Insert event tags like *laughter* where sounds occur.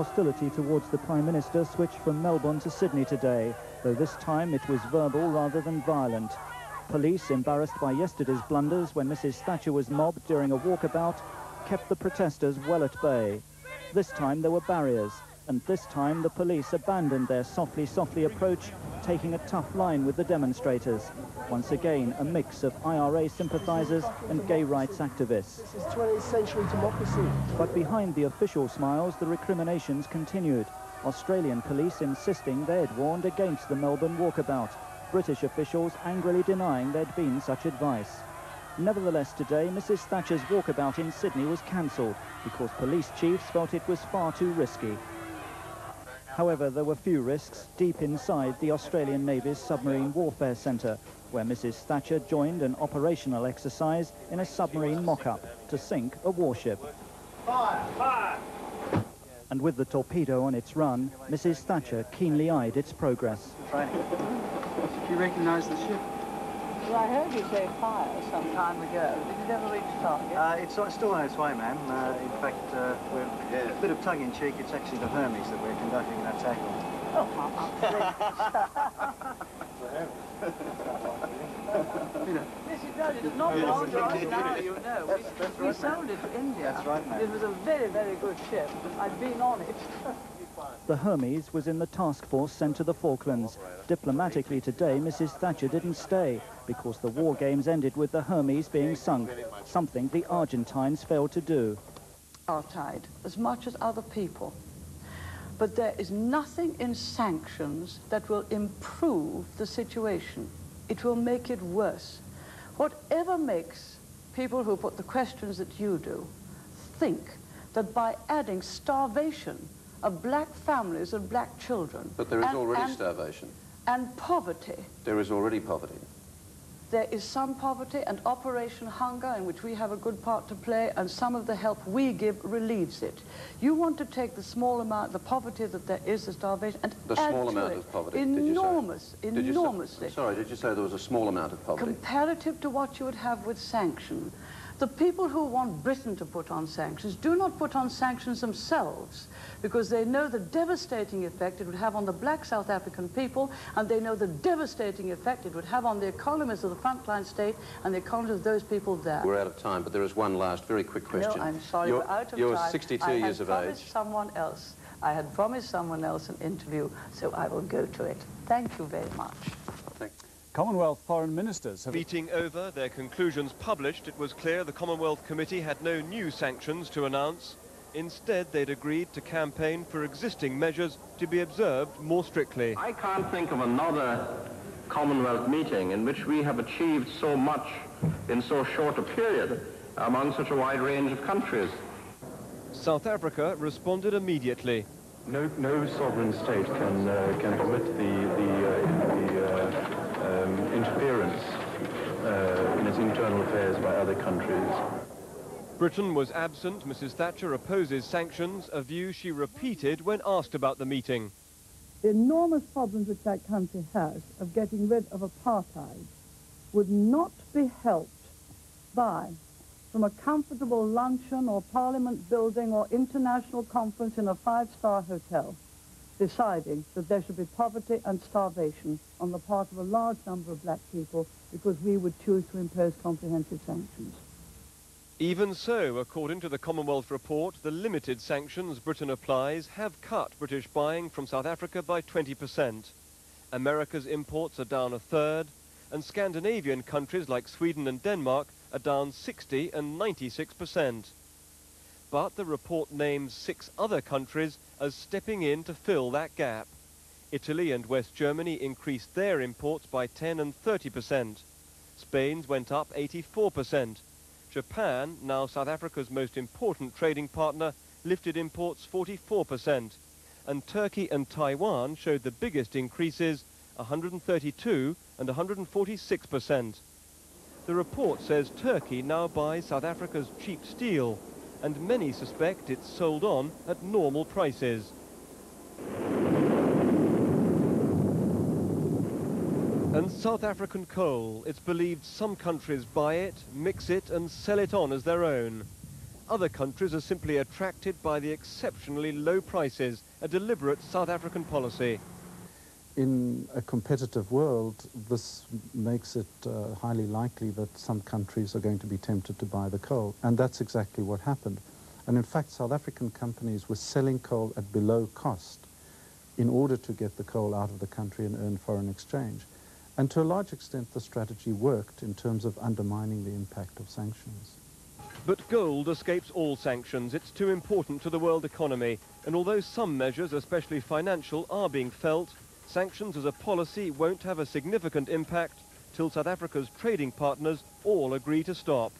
Hostility towards the Prime Minister switched from Melbourne to Sydney today, though this time it was verbal rather than violent. Police, embarrassed by yesterday's blunders when Mrs Thatcher was mobbed during a walkabout, kept the protesters well at bay. This time there were barriers, and this time the police abandoned their softly, softly approach, taking a tough line with the demonstrators. Once again, a mix of IRA sympathisers and gay rights activists. This is 20th century democracy. But behind the official smiles, the recriminations continued. Australian police insisting they had warned against the Melbourne walkabout. British officials angrily denying there'd been such advice. Nevertheless, today, Mrs Thatcher's walkabout in Sydney was cancelled because police chiefs felt it was far too risky. However, there were few risks deep inside the Australian Navy's Submarine Warfare Centre, where Mrs Thatcher joined an operational exercise in a submarine mock-up to sink a warship. Fire! Fire! And with the torpedo on its run, Mrs Thatcher keenly eyed its progress. Did you recognise the ship? I heard you say fire some time ago. Did it ever reach target? Uh, it's uh, still on its way, ma'am. Uh, in fact, uh, we're a bit of tongue-in-cheek. It's actually the Hermes that we're conducting an attack on. Oh, Mrs. *laughs* *laughs* Dodge, it's not long gone *laughs* now, you know. We, we sold it to India. That's right, ma'am. It was a very, very good ship. I've been on it. The Hermes was in the task force sent to the Falklands. Diplomatically today, Mrs Thatcher didn't stay because the war games ended with the Hermes being sunk, something the Argentines failed to do. Apartheid, as much as other people. But there is nothing in sanctions that will improve the situation. It will make it worse. Whatever makes people who put the questions that you do think that by adding starvation of black families and black children... But there is and- already and- starvation. And poverty. There is already poverty. There is some poverty and Operation Hunger in which we have a good part to play and some of the help we give relieves it. You want to take the small amount, the poverty that there is, the starvation, and The small amount of poverty, did you say? Enormous, Did you say- enormously. sorry, did you say there was a small amount of poverty? Comparative to what you would have with sanction. The people who want Britain to put on sanctions do not put on sanctions themselves because they know the devastating effect it would have on the black South African people and they know the devastating effect it would have on the economies of the frontline state and the economies of those people there. We're out of time, but there is one last very quick question. No, I'm sorry, You're, we're out of you're time. 62 I years of promised age. someone else. I had promised someone else an interview, so I will go to it. Thank you very much. Thank- Commonwealth foreign ministers have Meeting over, their conclusions published, it was clear the Commonwealth Committee had no new sanctions to announce. Instead, they'd agreed to campaign for existing measures to be observed more strictly. I can't think of another Commonwealth meeting in which we have achieved so much in so short a period among such a wide range of countries. South Africa responded immediately. No, no sovereign state can uh, can permit the the, uh, the uh, um, interference internal affairs by other countries. Britain was absent. Mrs Thatcher opposes sanctions, a view she repeated when asked about the meeting. the enormous problems which that country has of getting rid of apartheid would not be helped by, from a comfortable luncheon or parliament building or international conference in a five-star hotel, deciding that there should be poverty and starvation on the part of a large number of black people because we would choose to impose comprehensive sanctions. Even so, according to the Commonwealth report, the limited sanctions Britain applies have cut British buying from South Africa by 20%. America's imports are down a third, and Scandinavian countries like Sweden and Denmark are down 60 and 96%. But the report names six other countries as stepping in to fill that gap. Italy and West Germany increased their imports by 10 and 30%. Spain's went up 84%. Japan, now South Africa's most important trading partner, lifted imports 44%. And Turkey and Taiwan showed the biggest increases, 132 and 146%. The report says Turkey now buys South Africa's cheap steel, and many suspect it's sold on at normal prices. And South African coal, it's believed some countries buy it, mix it and sell it on as their own. other countries are simply attracted by the exceptionally low prices, a deliberate South African policy. In a competitive world, this makes it uh, highly likely that some countries are going to be tempted to buy the coal, and that's exactly what happened. And in fact, South African companies were selling coal at below cost in order to get the coal out of the country and earn foreign exchange. And to a large extent, the strategy worked in terms of undermining the impact of sanctions. But gold escapes all sanctions. It's too important to the world economy. And although some measures, especially financial, are being felt, sanctions as a policy won't have a significant impact till South Africa's trading partners all agree to stop.